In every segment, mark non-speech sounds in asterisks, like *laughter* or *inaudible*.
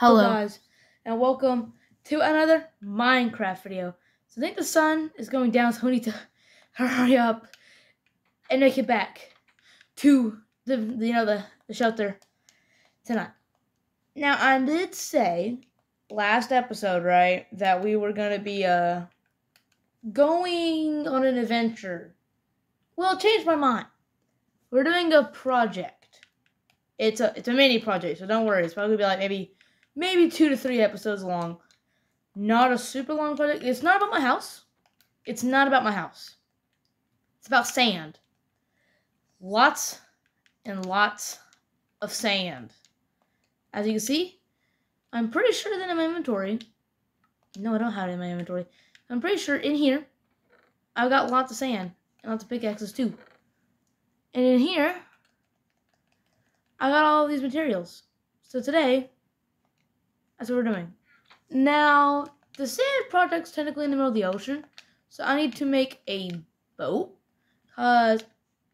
Hello. guys, and welcome to another Minecraft video. So I think the sun is going down, so we need to *laughs* hurry up and make it back to the, the you know the, the shelter tonight. Now I did say last episode, right, that we were gonna be uh going on an adventure. Well, changed my mind. We're doing a project. It's a it's a mini project, so don't worry. It's probably gonna be like maybe maybe two to three episodes long. Not a super long project. It's not about my house. It's not about my house. It's about sand. Lots and lots of sand. As you can see, I'm pretty sure that in my inventory. No, I don't have it in my inventory. I'm pretty sure in here, I've got lots of sand and lots of pickaxes too. And in here, I got all these materials. So today, that's what we're doing. Now, the sand project's technically in the middle of the ocean, so I need to make a boat. Cause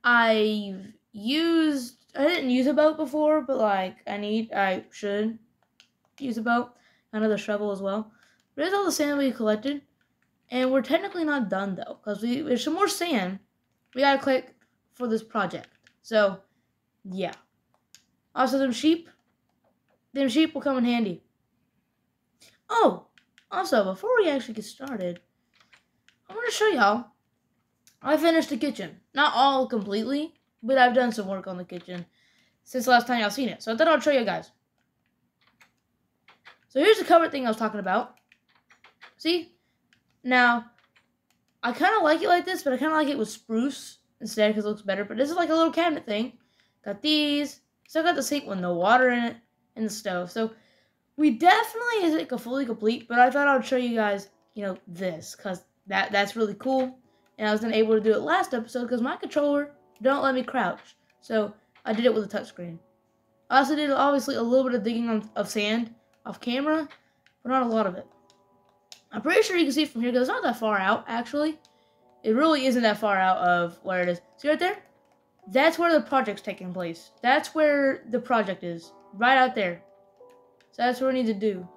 I've used I didn't use a boat before, but like I need I should use a boat. Another shovel as well. There's all the sand we collected. And we're technically not done though, because we there's some more sand we gotta collect for this project. So yeah. Also them sheep. Them sheep will come in handy. Oh, also, before we actually get started, I want to show y'all. I finished the kitchen. Not all completely, but I've done some work on the kitchen since last time y'all seen it. So I thought I'd show you guys. So here's the cover thing I was talking about. See? Now, I kind of like it like this, but I kind of like it with spruce instead because it looks better. But this is like a little cabinet thing. Got these. Still got the sink with no water in it and the stove. So we definitely isn't fully complete, but I thought I would show you guys, you know, this because that that's really cool. And I wasn't able to do it last episode because my controller don't let me crouch, so I did it with a touchscreen. I also did obviously a little bit of digging on, of sand off camera, but not a lot of it. I'm pretty sure you can see from here because it's not that far out actually. It really isn't that far out of where it is. See right there? That's where the project's taking place. That's where the project is. Right out there. So that's what we need to do.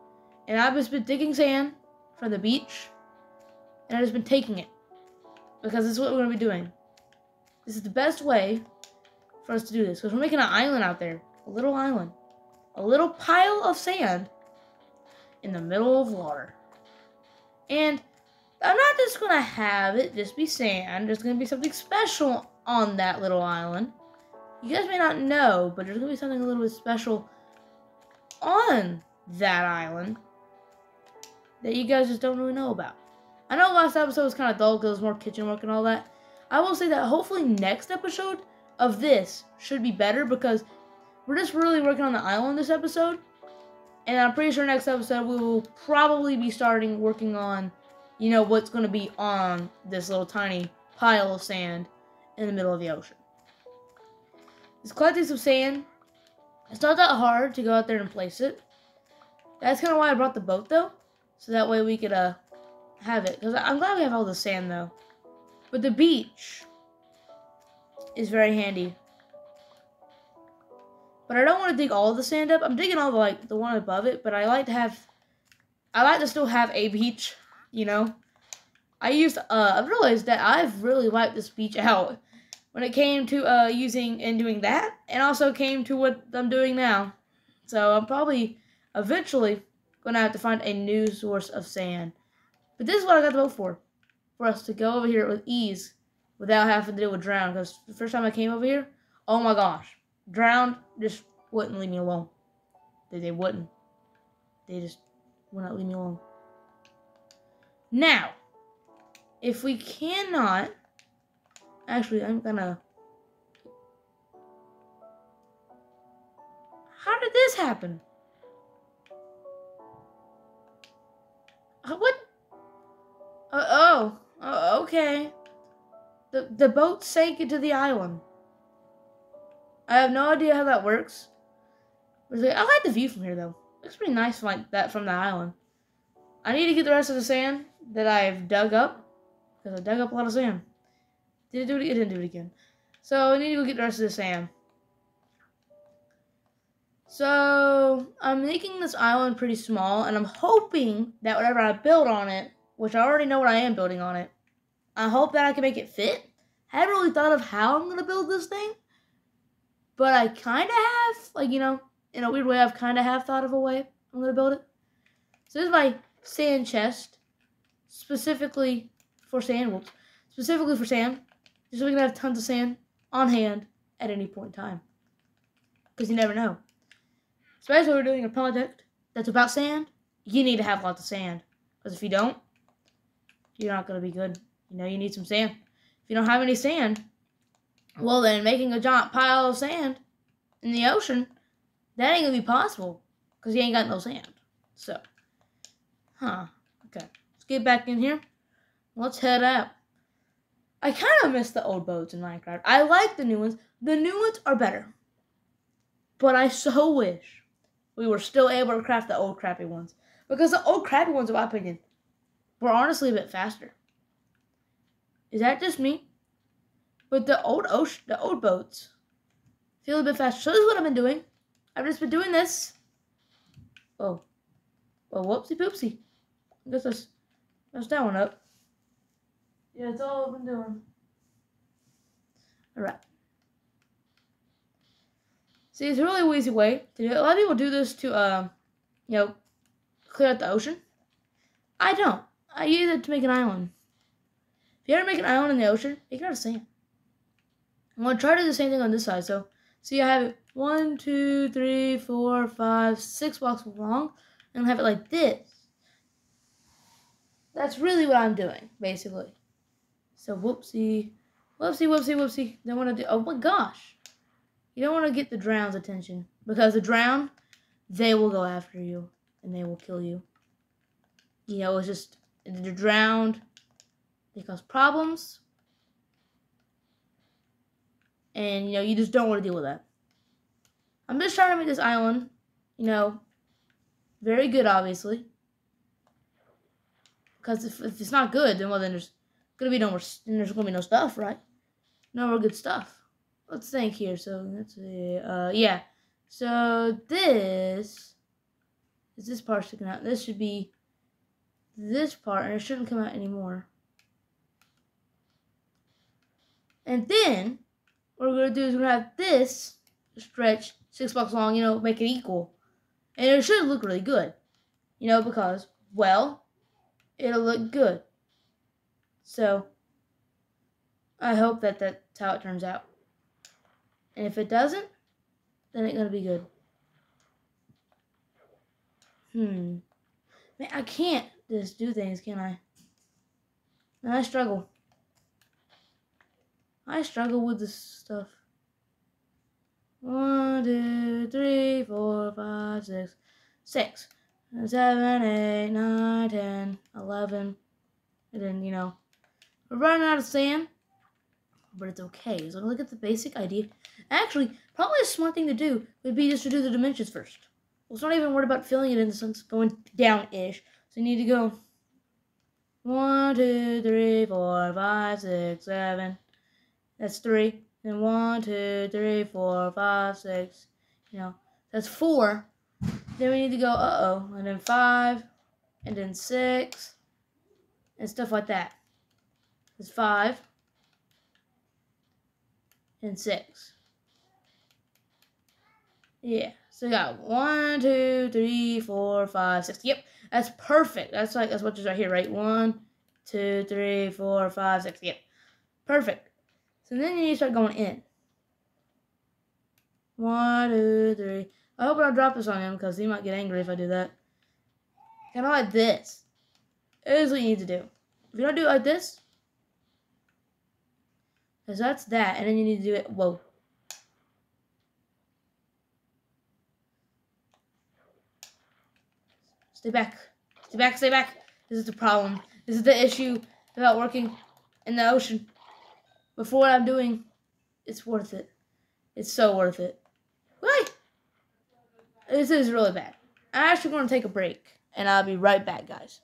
And I've just been digging sand from the beach. And I've just been taking it. Because this is what we're going to be doing. This is the best way for us to do this. Because we're making an island out there. A little island. A little pile of sand in the middle of water. And I'm not just going to have it just be sand. There's going to be something special on that little island. You guys may not know, but there's going to be something a little bit special on that island that you guys just don't really know about. I know last episode was kind of dull because it was more kitchen work and all that. I will say that hopefully next episode of this should be better because we're just really working on the island this episode. And I'm pretty sure next episode we will probably be starting working on, you know, what's going to be on this little tiny pile of sand in the middle of the ocean. Just collecting some sand. It's not that hard to go out there and place it. That's kind of why I brought the boat though, so that way we could uh have it. Cause I'm glad we have all the sand though. But the beach is very handy. But I don't want to dig all the sand up. I'm digging all the like the one above it, but I like to have I like to still have a beach, you know. I used uh I've realized that I've really wiped this beach *laughs* out when it came to uh using and doing that and also came to what I'm doing now. So I'm probably eventually gonna have to find a new source of sand. But this is what I got the boat for. For us to go over here with ease without having to deal with drown. Because the first time I came over here, oh my gosh. Drowned just wouldn't leave me alone. They, they wouldn't. They just would not leave me alone. Now, if we cannot, actually, I'm gonna. How did this happen? Uh, What? Uh, oh, uh, okay. The the boat sank into the island. I have no idea how that works. I like the view from here though. Looks pretty nice like that from the island. I need to get the rest of the sand that I've dug up because I dug up a lot of sand. Did it do it? It didn't do it again. So I need to go get the rest of the sand. So I'm making this island pretty small, and I'm hoping that whatever I build on it, which I already know what I am building on it, I hope that I can make it fit. I haven't really thought of how I'm gonna build this thing, but I kind of have, like you know, in a weird way, I've kind of have thought of a way I'm gonna build it. So this is my sand chest, specifically for sand. Specifically for sand, just so we can have tons of sand on hand at any point in time, because you never know. Especially when we're doing a project that's about sand, you need to have lots of sand. Because if you don't, you're not going to be good. You know, you need some sand. If you don't have any sand, well then making a giant pile of sand in the ocean, that ain't going to be possible. Because you ain't got no sand. So, huh. Okay. Let's get back in here. Let's head out. I kind of miss the old boats in Minecraft. I like the new ones. The new ones are better. But I so wish we were still able to craft the old crappy ones. Because the old crappy ones, in my opinion, were honestly a bit faster. Is that just me? But the old ocean, the old boats feel a bit faster. So this is what I've been doing. I've just been doing this. Oh. Oh, whoopsie poopsie. I guess that's, that's that one up. Yeah, it's all I've been doing. Alright. See, it's a really easy way to do it. A lot of people do this to, um, you know, clear out the ocean. I don't. I use it to make an island. If you ever make an island in the ocean, make it out of sand. I'm going to try to do the same thing on this side. So, see, I have it one, two, three, four, five, six blocks long, and I have it like this. That's really what I'm doing, basically. So, whoopsie, whoopsie, whoopsie, whoopsie. Don't want to do, oh my gosh. You don't want to get the drown's attention because the drown, they will go after you and they will kill you. You know, it's just the drowned, they cause problems, and you know you just don't want to deal with that. I'm just trying to make this island, you know, very good, obviously. Because if, if it's not good, then well, then there's gonna be no more. There's gonna be no stuff, right? No more good stuff let's think here. So let's see. Uh, yeah. So this is this part sticking out. This should be this part, and it shouldn't come out anymore. And then what we're gonna do is we're gonna have this stretch six blocks long. You know, make it equal, and it should look really good. You know, because well, it'll look good. So I hope that that's how it turns out. And if it doesn't, then it's gonna be good. Hmm. Man, I can't just do things, can I? And I struggle. I struggle with this stuff. One, two, three, four, five, six, six, seven, eight, nine, ten, eleven, and then you know, we're running out of sand but it's okay. So look at the basic idea. Actually, probably a smart thing to do would be just to do the dimensions first. Let's not even worry about filling it in the sense going down-ish. So you need to go one, two, three, four, five, six, seven. That's three. And one, two, three, four, five, six. You know, that's four. Then we need to go, uh-oh. And then five. And then six. And stuff like that. It's five and six. Yeah. So you got one, two, three, four, five, six. Yep, that's perfect. That's like that's what is right here, right? One, two, three, four, five, six. Yep, perfect. So then you need to start going in. One, two, three. I hope I don't drop this on him because he might get angry if I do that. Kind of like this. Is what you need to do. If you don't do it like this, because that's that. And then you need to do it. Whoa. Stay back. Stay back, stay back. This is the problem. This is the issue about working in the ocean. Before what I'm doing, it's worth it. It's so worth it. Wait! This is really bad. I'm actually going to take a break. And I'll be right back, guys.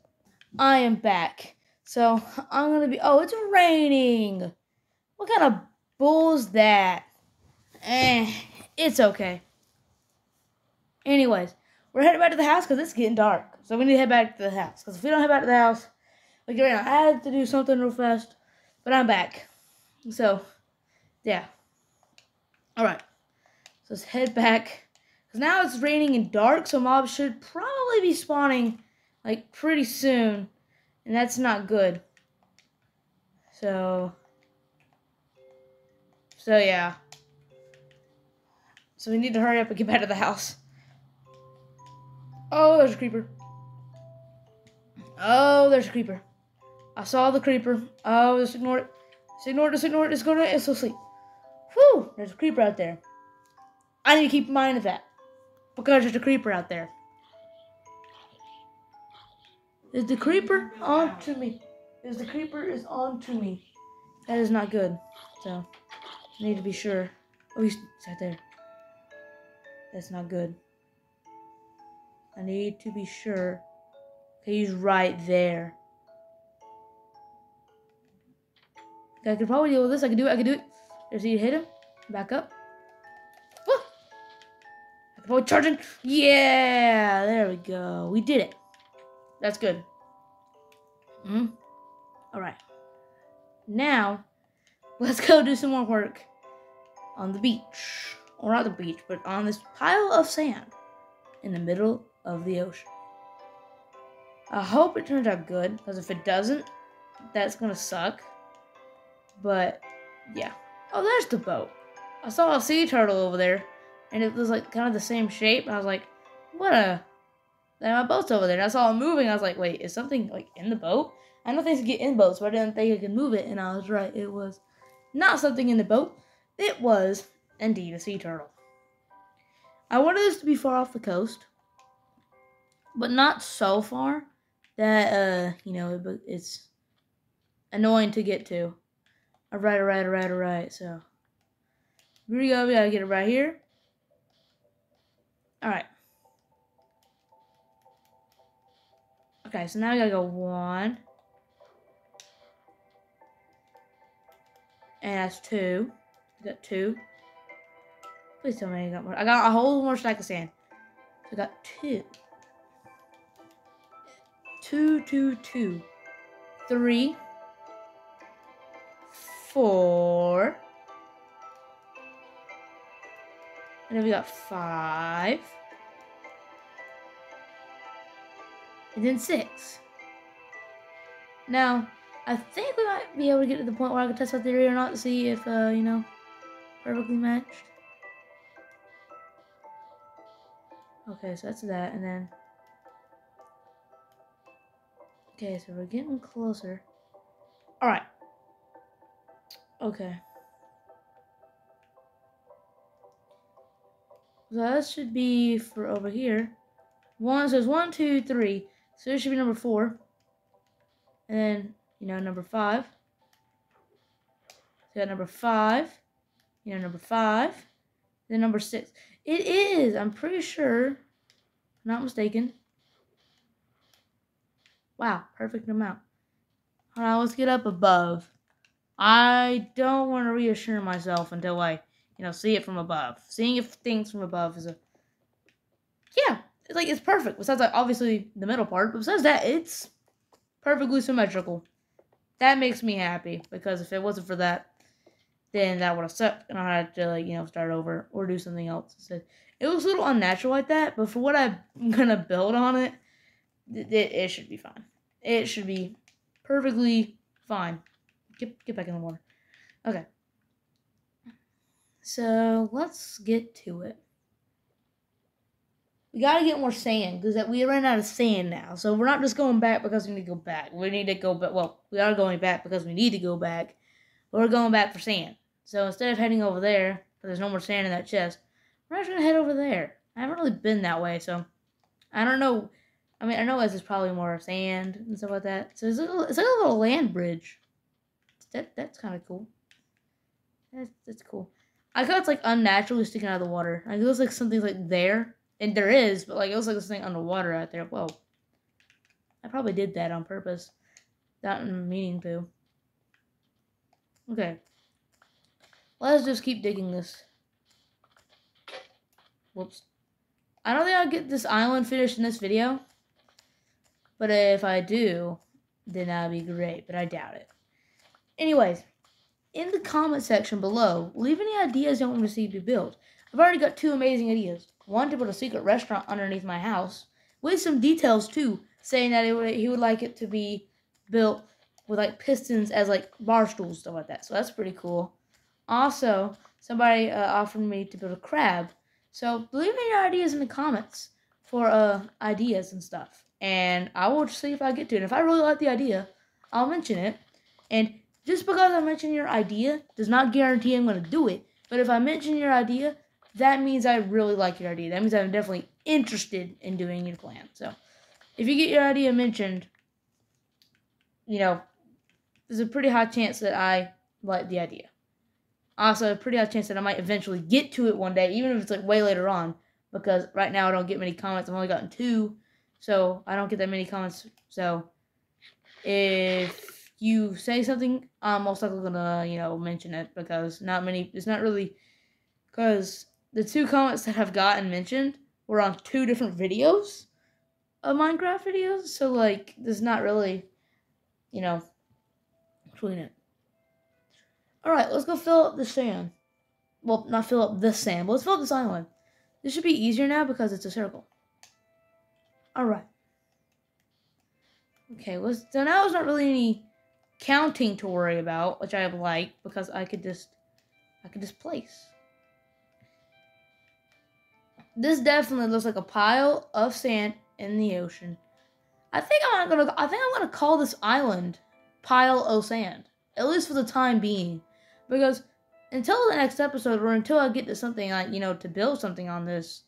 I am back. So, I'm going to be... Oh, it's raining! What kind of bull's that? Eh, it's okay. Anyways, we're heading back to the house because it's getting dark. So we need to head back to the house. Because if we don't head back to the house, like right now, I had to do something real fast. But I'm back. So, yeah. Alright. So let's head back. Because now it's raining and dark, so mobs should probably be spawning, like, pretty soon. And that's not good. So... So, yeah. So we need to hurry up and get back to the house. Oh, there's a creeper. Oh, there's a creeper. I saw the creeper. Oh, just ignore it. Just ignore it, just ignore it, just go to it, it's so sleep. Whew, there's a creeper out there. I need to keep in mind of that. Because there's a creeper out there. Is the creeper on to me? Is the creeper is on to me? That is not good. So, I need to be sure. Oh, he's right there. That's not good. I need to be sure. Okay, he's right there. Okay, I could probably deal with this. I could do it. I could do it. There's he hit him. Back up. Woo! I can probably charge him. Yeah, there we go. We did it. That's good. Hmm. All right. Now, let's go do some more work on the beach. Or not the beach, but on this pile of sand in the middle of the ocean. I hope it turns out good, because if it doesn't, that's gonna suck. But, yeah. Oh, there's the boat. I saw a sea turtle over there, and it was like kind of the same shape. I was like, what a. Then my boat's over there. And I saw it moving. I was like, wait, is something like in the boat? I know things get in boats, but I didn't think I could move it. And I was right. It was not something in the boat. It was indeed a sea turtle. I wanted this to be far off the coast, but not so far that uh you know it, it's annoying to get to. All right, all right, all right, all right. So here we go. We gotta get it right here. All right. Okay, so now we gotta go one. And that's two. We got two. Please tell me I got more. I got a whole more stack of sand. So I got two. Two, two, two. Three. Four. And then we got five. And then six. Now, I think we might be able to get to the point where I can test out theory or not to see if, uh, you know, perfectly matched. Okay, so that's that, and then... Okay, so we're getting closer. Alright. Okay. So that should be for over here. One says one, two, three. So this should be number four. And then, you know, number five. So got number five. You know, number five. Then number six. It is. I'm pretty sure. Not mistaken. Wow, perfect amount. All right, let's get up above. I don't want to reassure myself until I, you know, see it from above. Seeing if things from above is a, yeah, it's like it's perfect. Besides, like obviously the middle part, but besides that, it's perfectly symmetrical. That makes me happy because if it wasn't for that, then that would have sucked, and I had to like you know start over or do something else. It was a little unnatural like that, but for what I'm *laughs* gonna build on it, it, it should be fine. It should be perfectly fine. Get get back in the water. Okay. So let's get to it. We gotta get more sand because we ran out of sand now. So we're not just going back because we need to go back. We need to go back. Well, we are going back because we need to go back. But we're going back for sand. So instead of heading over there, there's no more sand in that chest, we're just gonna head over there. I haven't really been that way, so I don't know. I mean, I know there's probably more sand and stuff like that. So it's, a it's like a little land bridge. That that's kind of cool. That's that's cool. I thought it's like unnaturally sticking out of the water. Like it looks like something's like there, and there is, but like it was like something underwater out there. Well, I probably did that on purpose, Not meaning to. Okay. Let's just keep digging this. Whoops. I don't think I'll get this island finished in this video. But if I do, then that'd be great. But I doubt it. Anyways, in the comment section below, leave any ideas you want me to see to build. I've already got two amazing ideas. One to put a secret restaurant underneath my house with some details too, saying that would, he would like it to be built with like pistons as like bar stools stuff like that. So that's pretty cool. Also, somebody uh, offered me to build a crab. So leave me your ideas in the comments for uh ideas and stuff, and I will see if I get to it. If I really like the idea, I'll mention it. And just because I mention your idea does not guarantee I'm going to do it. But if I mention your idea, that means I really like your idea. That means I'm definitely interested in doing your plan. So if you get your idea mentioned, you know, there's a pretty high chance that I like the idea. Also, a pretty high chance that I might eventually get to it one day, even if it's like way later on. Because right now I don't get many comments. I've only gotten two, so I don't get that many comments. So if you say something, I'm most likely gonna, you know, mention it because not many. It's not really because the two comments that have gotten mentioned were on two different videos of Minecraft videos. So like, there's not really, you know, between it. All right, let's go fill up the sand. Well, not fill up the sand, but let's fill up this island. This should be easier now because it's a circle. All right. Okay, well, so now there's not really any counting to worry about, which I like because I could just, I could just place. This definitely looks like a pile of sand in the ocean. I think I'm not gonna. I think I'm gonna call this island pile of sand, at least for the time being, because until the next episode or until I get to something like you know to build something on this,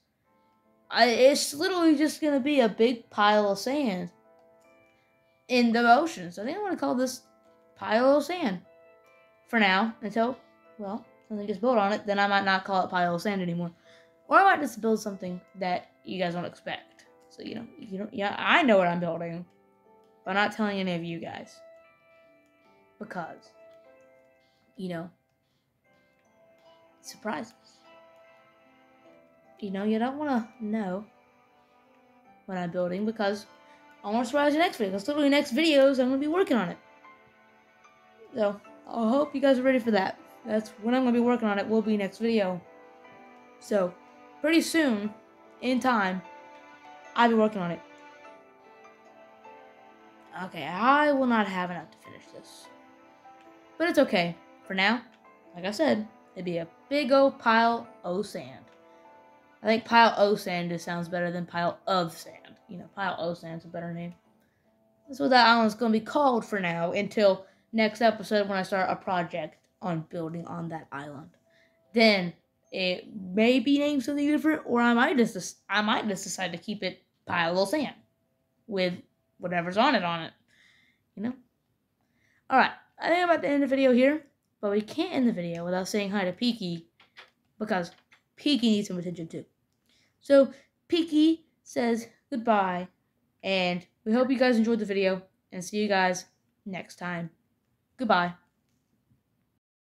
I it's literally just gonna be a big pile of sand in the ocean. So I think I'm gonna call this pile of sand for now until well something gets built on it. Then I might not call it pile of sand anymore. Or I might just build something that you guys don't expect. So you know, you know, yeah, I know what I'm building, but I'm not telling any of you guys because, you know, surprises. You know, you don't want to know what I'm building because I want to surprise you next video. Because literally next videos, I'm going to be working on it. So, I hope you guys are ready for that. That's when I'm going to be working on it will be next video. So, pretty soon, in time, I'll be working on it. Okay, I will not have enough to finish this. But it's okay. For now, like I said, it'd be a big old pile o' sand. I think pile of sand just sounds better than pile of sand. You know, pile of sand's a better name. That's what that island's to be called for now until next episode when I start a project on building on that island. Then it may be named something different, or I might just I might just decide to keep it pile of sand with whatever's on it on it. You know? Alright, I think I'm about to end the video here, but we can't end the video without saying hi to Peaky because Peaky needs some attention too. So Peaky says goodbye, and we hope you guys enjoyed the video, and see you guys next time. Goodbye.